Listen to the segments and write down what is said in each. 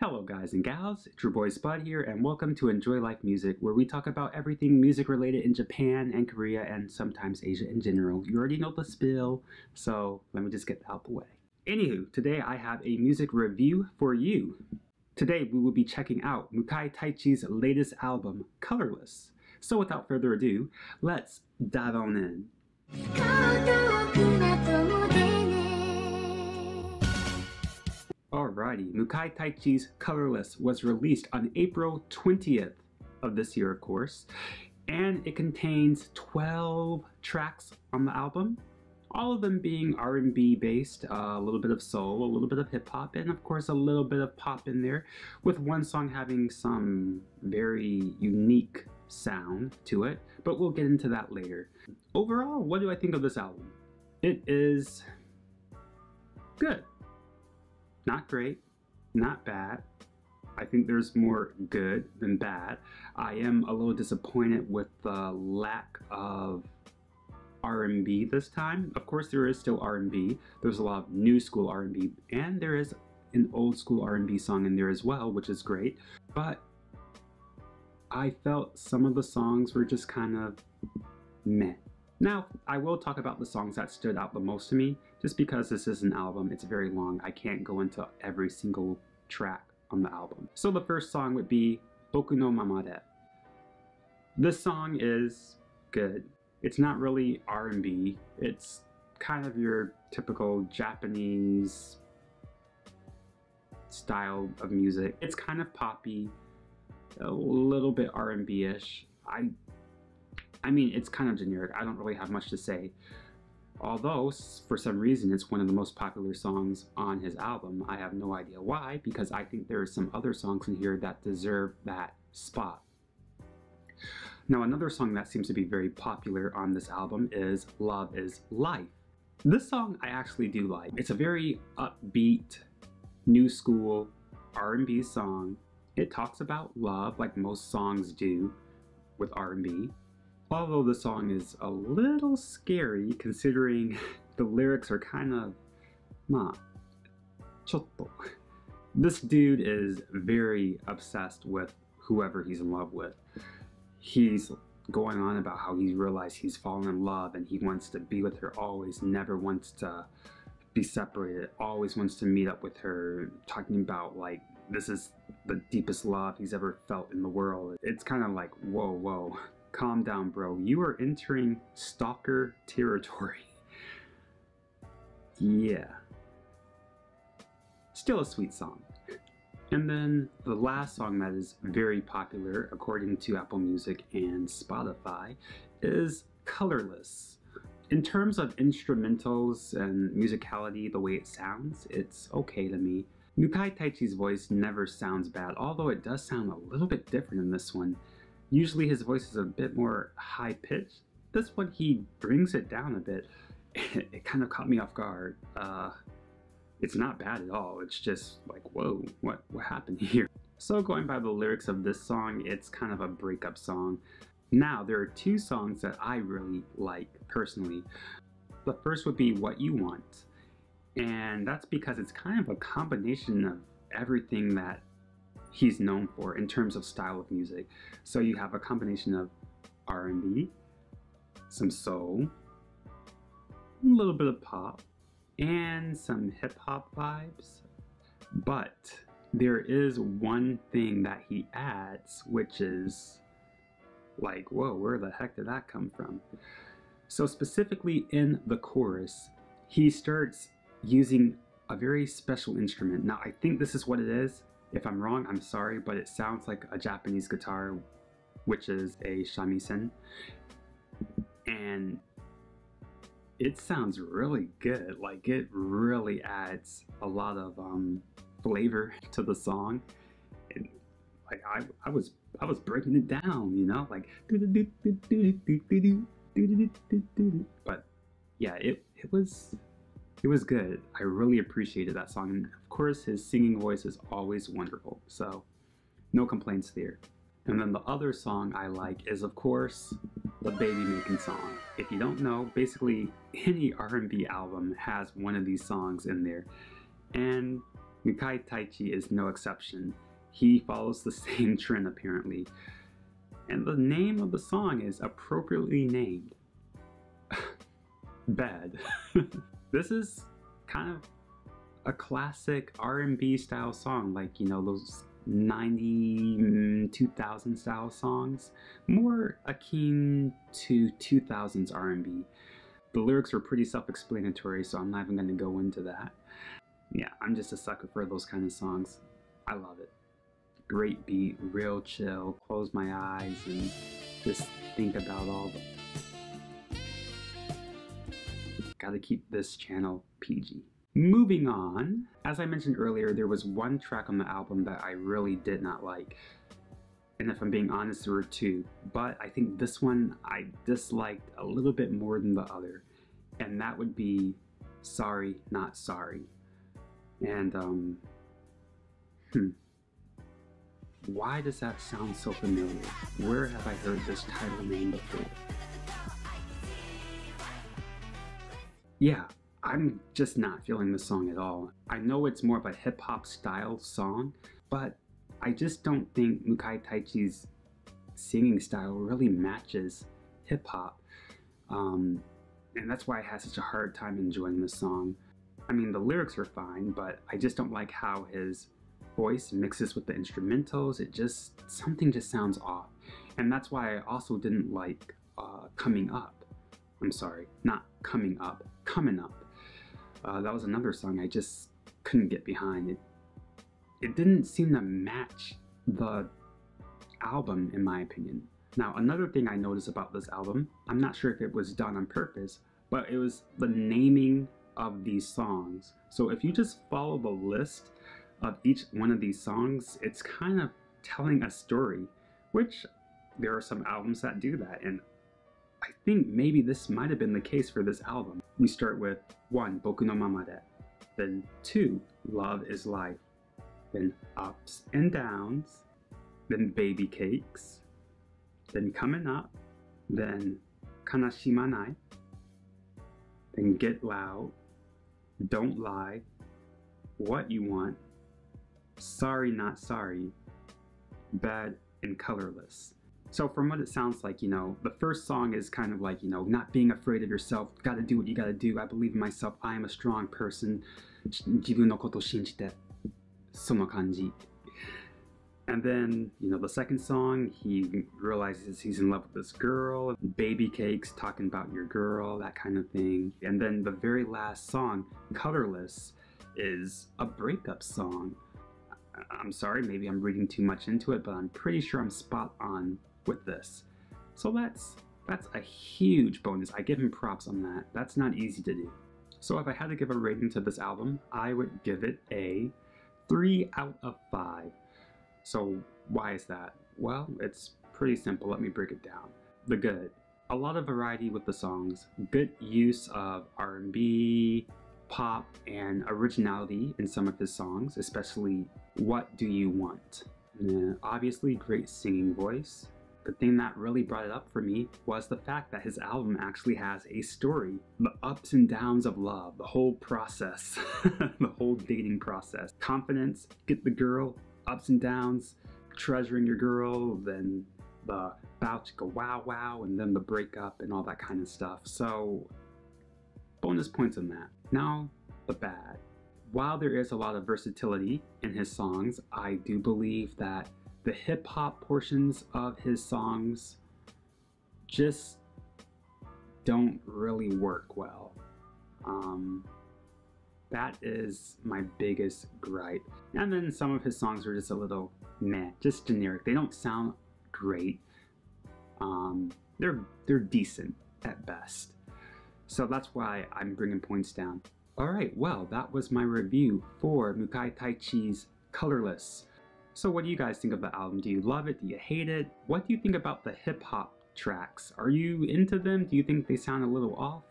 Hello guys and gals, it's your boy Spud here and welcome to Enjoy Life Music where we talk about everything music related in Japan and Korea and sometimes Asia in general. You already know the spill, so let me just get out the way. Anywho, today I have a music review for you. Today we will be checking out Mukai Taichi's latest album, Colorless. So without further ado, let's dive on in. Alrighty, Mukai Taichi's Colorless was released on April 20th of this year, of course, and it contains 12 tracks on the album, all of them being R&B based, uh, a little bit of soul, a little bit of hip hop, and of course a little bit of pop in there, with one song having some very unique sound to it, but we'll get into that later. Overall, what do I think of this album? It is good. Not great, not bad. I think there's more good than bad. I am a little disappointed with the lack of R&B this time. Of course, there is still R&B. There's a lot of new school R&B, and there is an old school R&B song in there as well, which is great. But I felt some of the songs were just kind of meh. Now, I will talk about the songs that stood out the most to me, just because this is an album, it's very long, I can't go into every single track on the album. So the first song would be Boku no Mamade. This song is good. It's not really R&B, it's kind of your typical Japanese style of music. It's kind of poppy, a little bit R&B-ish. I I mean, it's kind of generic. I don't really have much to say. Although, for some reason, it's one of the most popular songs on his album. I have no idea why, because I think there are some other songs in here that deserve that spot. Now, another song that seems to be very popular on this album is Love is Life. This song I actually do like. It's a very upbeat, new school R&B song. It talks about love like most songs do with R&B. Although the song is a little scary considering the lyrics are kind of, ma, chotto. This dude is very obsessed with whoever he's in love with. He's going on about how he realized he's fallen in love and he wants to be with her always, never wants to be separated, always wants to meet up with her, talking about like this is the deepest love he's ever felt in the world. It's kind of like, whoa, whoa. Calm down, bro. You are entering stalker territory. yeah. Still a sweet song. And then the last song that is very popular, according to Apple Music and Spotify, is Colorless. In terms of instrumentals and musicality, the way it sounds, it's okay to me. Mukai Taichi's voice never sounds bad, although it does sound a little bit different in this one. Usually his voice is a bit more high pitched. This one he brings it down a bit. It, kind of caught me off guard. Uh, it's not bad at all. It's just like, whoa, what, what happened here? So going by the lyrics of this song, it's kind of a breakup song. Now, there are two songs that I really like personally. The first would be What You Want. And that's because it's kind of a combination of everything that he's known for in terms of style of music. So you have a combination of R&B, some soul, a little bit of pop, and some hip hop vibes. But there is one thing that he adds, which is like, whoa, where the heck did that come from? So specifically in the chorus, he starts using a very special instrument. Now I think this is what it is. If I'm wrong, I'm sorry, but it sounds like a Japanese guitar, which is a shamisen. And it sounds really good. Like it really adds a lot of um, flavor to the song. And like I, I was I was breaking it down, you know, like but yeah, it it was it was good. I really appreciated that song. And course, his singing voice is always wonderful. So, no complaints there. And then the other song I like is, of course, the baby making song. If you don't know, basically any R&B album has one of these songs in there. And Mukai Taichi is no exception. He follows the same trend apparently. And the name of the song is appropriately named. Bad. this is kind of a classic R&B style song, like, you know, those 90, mm, 2000 style songs. More akin to 2000s R&B. The lyrics were pretty self-explanatory, so I'm not even going to go into that. Yeah, I'm just a sucker for those kind of songs. I love it. Great beat, real chill, close my eyes and just think about all the... Gotta keep this channel PG. Moving on, as I mentioned earlier, there was one track on the album that I really did not like. And if I'm being honest, there were two. But I think this one I disliked a little bit more than the other. And that would be Sorry Not Sorry. And, um, hmm. Why does that sound so familiar? Where have I heard this title name before? Yeah, I'm just not feeling the song at all. I know it's more of a hip hop style song, but I just don't think Mukai Taichi's singing style really matches hip hop. Um, and that's why I had such a hard time enjoying the song. I mean, the lyrics are fine, but I just don't like how his voice mixes with the instrumentals. It just, something just sounds off. And that's why I also didn't like uh, Coming Up. I'm sorry, not Coming Up, Coming Up. Uh, that was another song I just couldn't get behind. It, it didn't seem to match the album, in my opinion. Now, another thing I noticed about this album, I'm not sure if it was done on purpose, but it was the naming of these songs. So if you just follow the list of each one of these songs, it's kind of telling a story, which there are some albums that do that, and I think maybe this might have been the case for this album. We start with 1. Boku no Mamade, then 2. Love is Life, then Ups and Downs, then Baby Cakes, then Coming Up, then Kanashimanai, then Get Loud, Don't Lie, What You Want, Sorry Not Sorry, Bad and Colorless. So from what it sounds like, you know, the first song is kind of like, you know, not being afraid of yourself, gotta do what you gotta do, I believe in myself, I am a strong person, 自分のことを信じて、その感じ. And then, you know, the second song, he realizes he's in love with this girl, baby cakes, talking about your girl, that kind of thing. And then the very last song, Colorless, is a breakup song. I'm sorry, maybe I'm reading too much into it, but I'm pretty sure I'm spot on with this. So that's that's a huge bonus. I give him props on that. That's not easy to do. So if I had to give a rating to this album, I would give it a 3 out of 5. So why is that? Well, it's pretty simple. Let me break it down. The good. A lot of variety with the songs. Good use of R&B, pop, and originality in some of his songs, especially What Do You Want? obviously great singing voice, the thing that really brought it up for me was the fact that his album actually has a story. The ups and downs of love, the whole process, the whole dating process. Confidence, get the girl, ups and downs, treasuring your girl, then the about to go wow wow, and then the breakup and all that kind of stuff. So, bonus points on that. Now, the bad. While there is a lot of versatility in his songs, I do believe that the hip hop portions of his songs just don't really work well. Um, that is my biggest gripe. And then some of his songs are just a little meh, just generic. They don't sound great. Um, they're they're decent at best. So that's why I'm bringing points down. All right, well, that was my review for Mukai Taichi's Colorless. So what do you guys think of the album? Do you love it? Do you hate it? What do you think about the hip hop tracks? Are you into them? Do you think they sound a little off?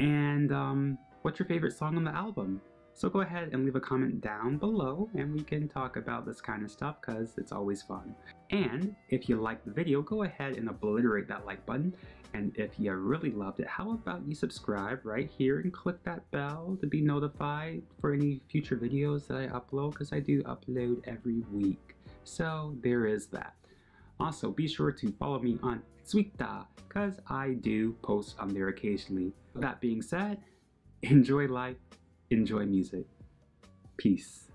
And um, what's your favorite song on the album? So go ahead and leave a comment down below and we can talk about this kind of stuff because it's always fun. And if you liked the video, go ahead and obliterate that like button. And if you really loved it, how about you subscribe right here and click that bell to be notified for any future videos that I upload because I do upload every week. So there is that. Also, be sure to follow me on Twitter because I do post on there occasionally. That being said, enjoy life enjoy music. Peace.